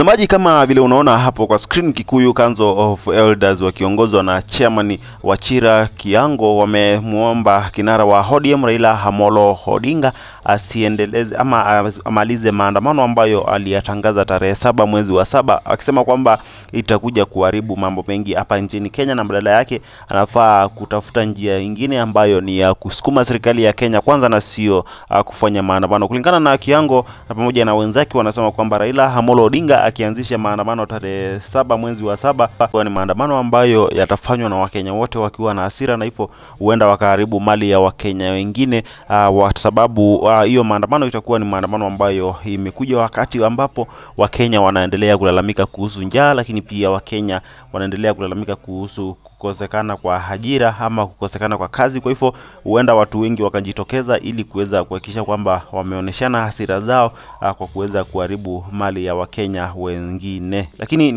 Mtazamaji, kama vile unaona hapo kwa screen, Kikuyu Council of Elders wakiongozwa na chairman Wachira Kiango wamemwomba kinara wa ODM Raila Amolo Odinga asiendeleze ama amalize maandamano ambayo aliyatangaza tarehe saba mwezi wa saba, akisema kwamba itakuja kuharibu mambo mengi hapa nchini Kenya na badala yake anafaa kutafuta njia ingine ambayo ni ya kusukuma serikali ya Kenya kwanza na sio uh, kufanya maandamano. Kulingana na Kiango na pamoja na wenzake, wanasema kwamba Raila Amolo Odinga akianzisha maandamano tarehe saba mwezi wa saba kwa ni maandamano ambayo yatafanywa na Wakenya wote wakiwa na hasira, na hivyo huenda wakaharibu mali ya Wakenya wengine uh, kwa sababu hiyo uh, maandamano itakuwa ni maandamano ambayo imekuja wakati ambapo Wakenya wanaendelea kulalamika kuhusu njaa, lakini pia Wakenya wanaendelea kulalamika kuhusu kukosekana kwa ajira ama kukosekana kwa kazi. Kwa hivyo huenda watu wengi wakajitokeza ili kuweza kuhakikisha kwamba wameonyeshana hasira zao uh, kwa kuweza kuharibu mali ya Wakenya wengine, lakini